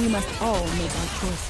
We must all make our choices.